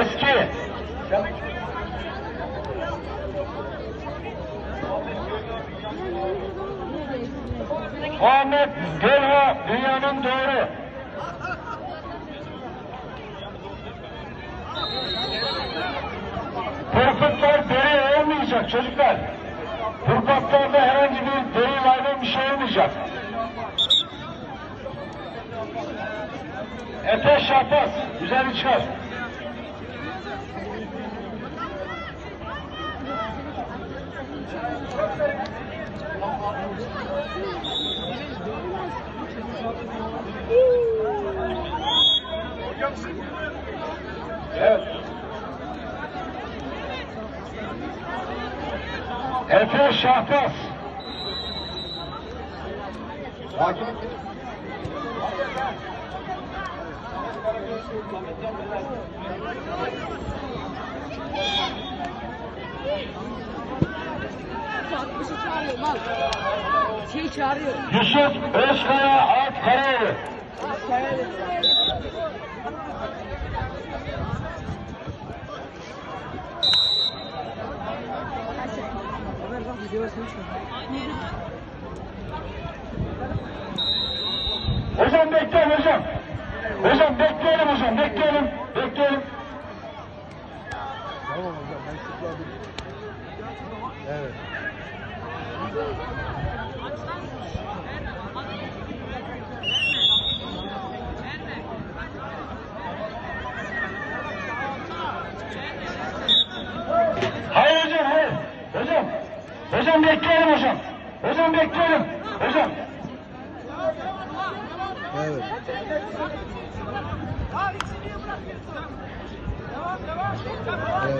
Eski. Muhammed Delha dünyanın doğru. Pırpıtlar deri olmayacak çocuklar. Pırpatlarda herhangi bir deri layla bir şey olmayacak. Ete şahbaz. Güzel çıkar. Evet. Efe Şahbaz. Hakim. Bir al. Şey çağırıyorum. Yusuf Özkaya Alp Karaoğlu. Hocam bekleyin hocam. Hocam bekleyelim hocam. Bekleyelim. Tıkladım. Evet. Hayır hocam hayır. Hocam. Hocam bekleyelim hocam. Hocam bekleyelim. Hocam. Evet. Evet.